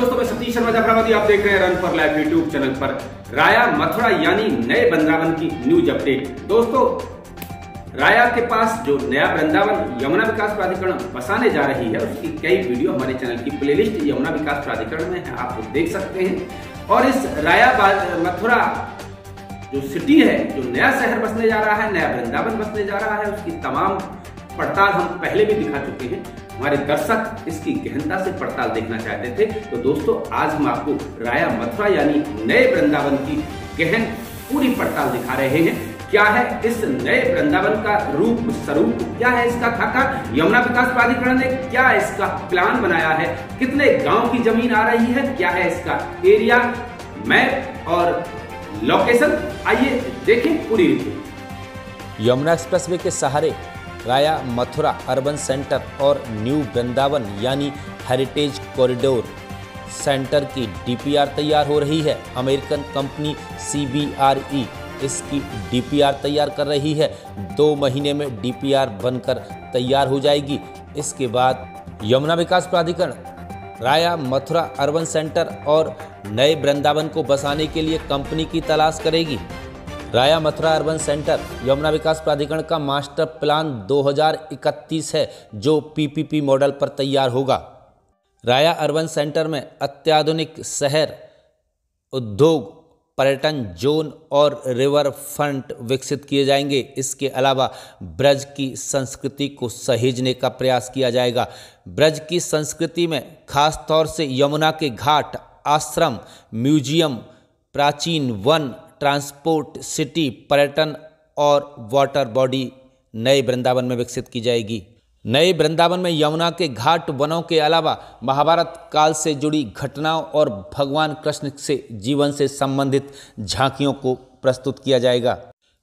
दोस्तों, मैं सतीश शर्मा जाफराबादी आप देख रहे हैं run for life YouTube channel पर। राया मथुरा, यानी नए वृंदावन की न्यूज़ अपडेट दोस्तों, राया के पास जो नया वृंदावन यमुना विकास प्राधिकरण बसाने जा रही है, उसकी कई वीडियो हमारे चैनल की प्लेलिस्ट यमुना विकास प्राधिकरण में है, आप देख सकते हैं। और इस राया मथुरा जो सिटी है, जो नया शहर बसने जा रहा है, नया वृंदावन बसने जा रहा है, उसकी तमाम पड़ताल हम पहले भी दिखा चुके हैं। हमारे दर्शक इसकी गहनता से पड़ताल देखना चाहते थे। तो दोस्तों, आज हम आपको राया मथुरा यानी नए वृंदावन की गहन पूरी पड़ताल दिखा रहे हैं। क्या है इस नए वृंदावन का रूप स्वरूप? क्या है इसका खाका? यमुना विकास प्राधिकरण ने क्या इसका प्लान बनाया है? कितने गाँव की ज़मीन आ रही है? क्या है इसका एरिया? मैप और लोकेशन? आइए देखें पूरी रिपोर्ट। यमुना एक्सप्रेसवे के सहारे राया मथुरा अर्बन सेंटर और न्यू वृंदावन यानी हेरिटेज कॉरिडोर सेंटर की डीपीआर तैयार हो रही है। अमेरिकन कंपनी सीबीआरई इसकी डीपीआर तैयार कर रही है। दो महीने में डीपीआर बनकर तैयार हो जाएगी। इसके बाद यमुना विकास प्राधिकरण, राया मथुरा अर्बन सेंटर और नए वृंदावन को बसाने के लिए कंपनी की तलाश करेगी। राया मथुरा अर्बन सेंटर, यमुना विकास प्राधिकरण का मास्टर प्लान 2031 है, जो पीपीपी मॉडल पर तैयार होगा। राया अर्बन सेंटर में अत्याधुनिक शहर, उद्योग, पर्यटन जोन और रिवर फ्रंट विकसित किए जाएँगे। इसके अलावा ब्रज की संस्कृति को सहेजने का प्रयास किया जाएगा। ब्रज की संस्कृति में खास तौर से यमुना के घाट, आश्रम, म्यूज़ियम, प्राचीन वन ट्रांसपोर्ट सिटी, पर्यटन और वाटर बॉडी नए वृंदावन में विकसित की जाएगी। नए वृंदावन में यमुना के घाट वनों के अलावा महाभारत काल से जुड़ी घटनाओं और भगवान कृष्ण से जीवन से संबंधित झांकियों को प्रस्तुत किया जाएगा।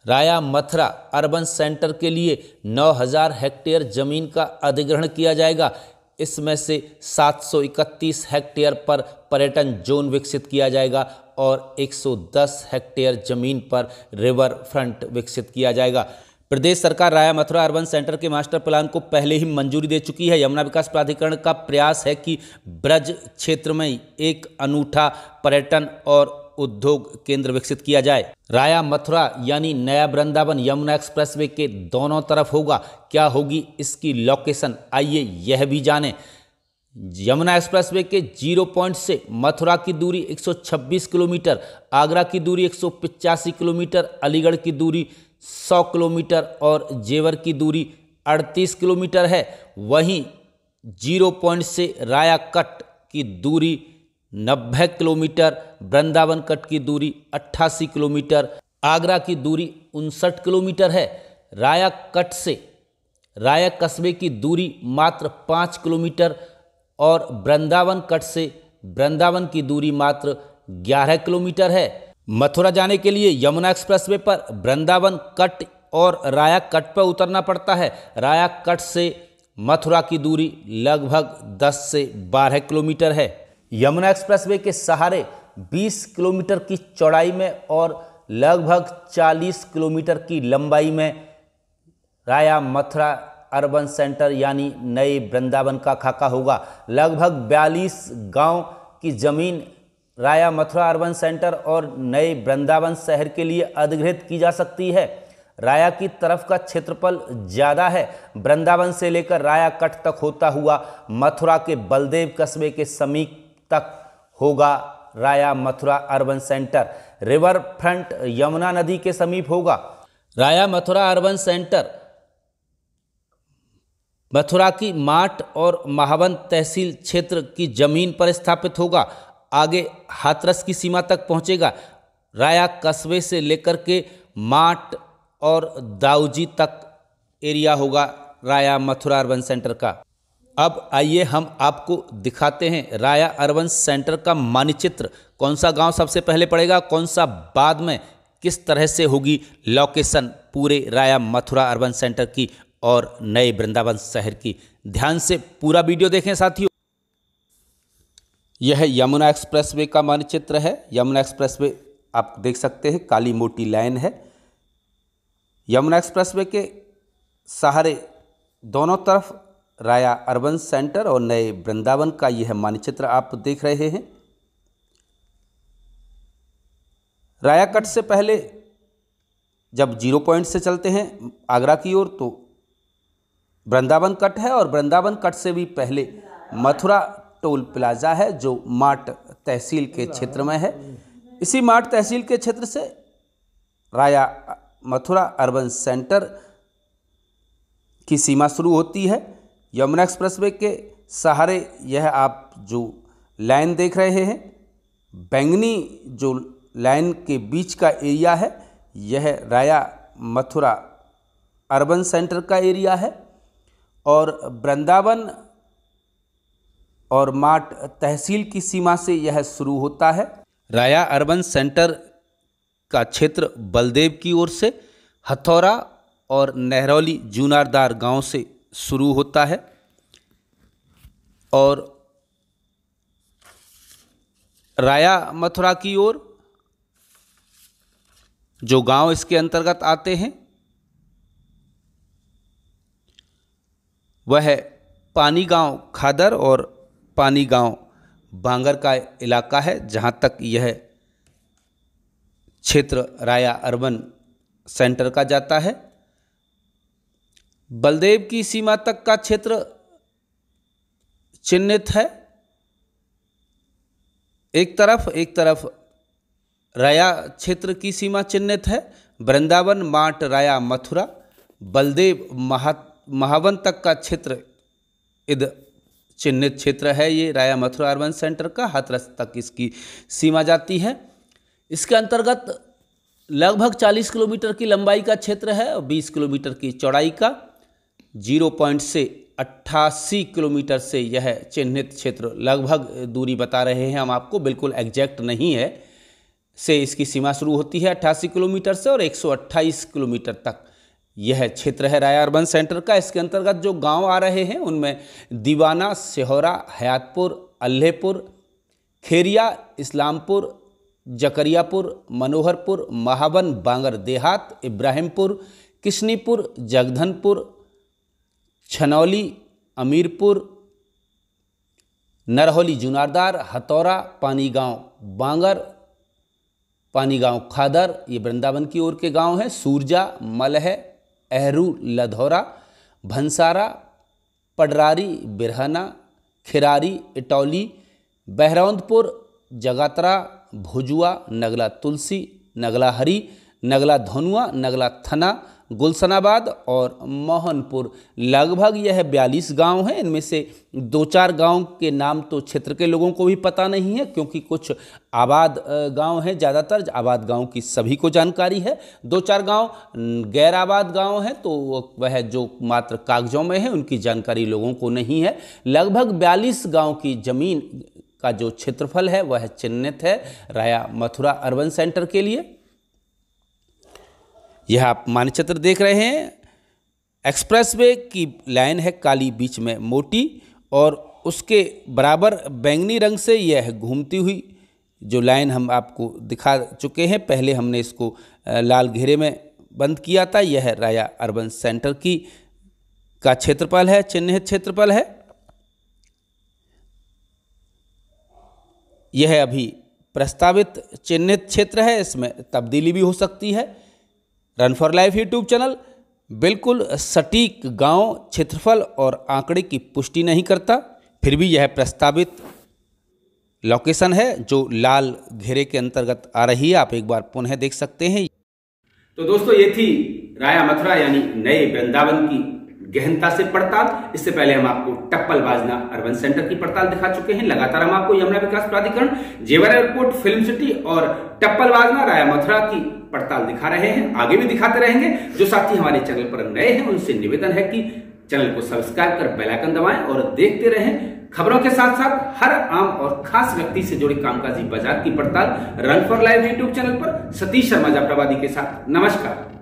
राया मथुरा अर्बन सेंटर के लिए 9000 हेक्टेयर ज़मीन का अधिग्रहण किया जाएगा। इसमें से 731 हेक्टेयर पर पर्यटन जोन विकसित किया जाएगा और 110 हेक्टेयर ज़मीन पर रिवर फ्रंट विकसित किया जाएगा। प्रदेश सरकार राया मथुरा अर्बन सेंटर के मास्टर प्लान को पहले ही मंजूरी दे चुकी है। यमुना विकास प्राधिकरण का प्रयास है कि ब्रज क्षेत्र में एक अनूठा पर्यटन और उद्योग केंद्र विकसित किया जाए। राया मथुरा यानी नया वृंदावन यमुना एक्सप्रेसवे के दोनों तरफ़ होगा। क्या होगी इसकी लोकेशन? आइए यह भी जानें। यमुना एक्सप्रेसवे के ज़ीरो पॉइंट से मथुरा की दूरी 126 किलोमीटर, आगरा की दूरी एक किलोमीटर, अलीगढ़ की दूरी 100 किलोमीटर और जेवर की दूरी 38 किलोमीटर है। वहीं ज़ीरो पॉइंट से राया कट की दूरी 90 किलोमीटर, वृंदावन कट की दूरी 88 किलोमीटर, आगरा की दूरी उनसठ किलोमीटर है। राया कट से राया कस्बे की दूरी मात्र पाँच किलोमीटर और वृंदावन कट से वृंदावन की दूरी मात्र 11 किलोमीटर है। मथुरा जाने के लिए यमुना एक्सप्रेसवे पर वृंदावन कट और राया कट पर उतरना पड़ता है। राया कट से मथुरा की दूरी लगभग 10 से 12 किलोमीटर है। यमुना एक्सप्रेसवे के सहारे 20 किलोमीटर की चौड़ाई में और लगभग 40 किलोमीटर की लंबाई में राया मथुरा अर्बन सेंटर यानी नए वृंदावन का खाका होगा। लगभग 42 गाँव की ज़मीन राया मथुरा अर्बन सेंटर और नए वृंदावन शहर के लिए अधिग्रहित की जा सकती है। राया की तरफ़ का क्षेत्रफल ज़्यादा है। वृंदावन से लेकर राया कट तक होता हुआ मथुरा के बलदेव कस्बे के समीप तक होगा Raya Mathura urban centre. Riverfront Yamuna नदी के समीप होगा। राया मथुरा अर्बन सेंटर मथुरा की माठ और महावन तहसील क्षेत्र की ज़मीन पर स्थापित होगा। आगे हाथरस की सीमा तक पहुंचेगा। राया कस्बे से लेकर के माठ और दाऊजी तक एरिया होगा राया मथुरा अर्बन सेंटर का। अब आइए हम आपको दिखाते हैं राया अर्बन सेंटर का मानचित्र। कौन सा गाँव सबसे पहले पड़ेगा? कौन सा बाद में किस तरह से होगी लोकेशन? पूरे राया मथुरा अर्बन सेंटर की और नए वृंदावन शहर की। ध्यान से पूरा वीडियो देखें साथियों। यह यमुना एक्सप्रेसवे का मानचित्र है। यमुना एक्सप्रेसवे आप देख सकते हैं, काली मोटी लाइन है। यमुना एक्सप्रेसवे के सहारे दोनों तरफ़ राया अर्बन सेंटर और नए वृंदावन का यह मानचित्र आप देख रहे हैं। राया कट से पहले जब ज़ीरो पॉइंट से चलते हैं आगरा की ओर तो वृंदावन कट है और वृंदावन कट से भी पहले मथुरा टोल प्लाजा है, जो माट तहसील के क्षेत्र में है। इसी माट तहसील के क्षेत्र से राया मथुरा अर्बन सेंटर की सीमा शुरू होती है। यमुना एक्सप्रेसवे के सहारे यह आप जो लाइन देख रहे हैं, बैंगनी जो लाइन के बीच का एरिया है, यह राया मथुरा अर्बन सेंटर का एरिया है। और वृंदावन और माट तहसील की सीमा से यह शुरू होता है। राया अर्बन सेंटर का क्षेत्र बलदेव की ओर से, हथौरा और नहरौली जूनारदार गाँव से शुरू होता है और राया मथुरा की ओर, जो गाँव इसके अंतर्गत आते हैं वह पानी गाँव खादर और पानी गाँव बांगर का इलाका है, जहाँ तक यह क्षेत्र राया अर्बन सेंटर का जाता है। बलदेव की सीमा तक का क्षेत्र चिन्हित है। एक तरफ़ एक तरफ़ राया क्षेत्र की सीमा चिन्हित है, वृंदावन माट राया मथुरा, बलदेव महा महावन तक का क्षेत्र इध चिन्हित क्षेत्र है, ये राया मथुरा अर्बन सेंटर का हाथरस तक इसकी सीमा जाती है। इसके अंतर्गत लगभग 40 किलोमीटर की लंबाई का क्षेत्र है और 20 किलोमीटर की चौड़ाई का। ज़ीरो पॉइंट से अट्ठासी किलोमीटर से यह चिन्हित क्षेत्र लगभग दूरी बता रहे हैं। हम आपको बिल्कुल एग्जैक्ट नहीं है। से इसकी सीमा शुरू होती है अट्ठासी किलोमीटर से और 128 किलोमीटर तक। यह क्षेत्र है राय अर्बन सेंटर का। इसके अंतर्गत जो गाँव आ रहे हैं, उनमें दीवाना, सिहोरा, हयातपुर, अल्हेपुर, खेरिया, इस्लामपुर, जकरियापुर, मनोहरपुर, महावन, बांगर देहात, इब्राहिमपुर, किशनीपुर, जगधनपुर, छनौली, अमीरपुर, नरहौली, जुनारदार, हथौरा पानी गाँव बांगर पानी गाँव खादर, ये वृंदावन की ओर के गाँव हैं, सूरजा, मलह एहरू, लधौरा भंसारा पडरारी, बिरहना, खिरारी, इटौली, बहरौंदपुर, जगात्रा, भुजुआ, नगला तुलसी, नगला हरी, नगला धनुआ, नगला थना गुलशनाबाद और मोहनपुर। लगभग यह बयालीस गाँव हैं। इनमें से दो चार गाँव के नाम तो क्षेत्र के लोगों को भी पता नहीं है, क्योंकि कुछ आबाद गाँव हैं। ज़्यादातर आबाद गाँव की सभी को जानकारी है। दो चार गाँव गैर आबाद गाँव हैं तो वह जो मात्र कागजों में है, उनकी जानकारी लोगों को नहीं है। लगभग बयालीस गाँव की ज़मीन का जो क्षेत्रफल है, वह चिन्हित है राया मथुरा अर्बन सेंटर के लिए। यह आप मानचित्र देख रहे हैं। एक्सप्रेसवे की लाइन है काली बीच में मोटी और उसके बराबर बैंगनी रंग से यह घूमती हुई जो लाइन हम आपको दिखा चुके हैं। पहले हमने इसको लाल घेरे में बंद किया था। यह राया अर्बन सेंटर की, का क्षेत्रफल है, चिन्हित क्षेत्रफल है। यह अभी प्रस्तावित चिन्हित क्षेत्र है। इसमें तब्दीली भी हो सकती है। Run for life YouTube channel. बिल्कुल सटीक गाँव, क्षेत्रफल और आंकड़े की पुष्टि नहीं करता। फिर भी यह प्रस्तावित लोकेशन है जो लाल घेरे के अंतर्गत आ रही है। आप एक बार पुनः देख सकते हैं। तो दोस्तों, ये थी राया मथुरा यानी नए वृंदावन की गहनता से पड़ताल। इससे पहले हम आपको टप्पल बाजना अर्बन सेंटर की पड़ताल दिखा चुके हैं। लगातार हम आपको यमुना विकास प्राधिकरण, जेवर एयरपोर्ट, फ़िल्म सिटी और टप्पल बाजना राया मथुरा की पड़ताल दिखा रहे हैं। आगे भी दिखाते रहेंगे। जो साथी हमारे चैनल पर नए हैं, उनसे निवेदन है कि चैनल को सब्सक्राइब कर बेलाइकन दबाएँ और देखते रहें खबरों के साथ साथ हर आम और खास व्यक्ति से जुड़े कामकाजी बाज़ार की पड़ताल। Run for live YouTube channel पर सतीश शर्मा जाफराबादी के साथ। नमस्कार।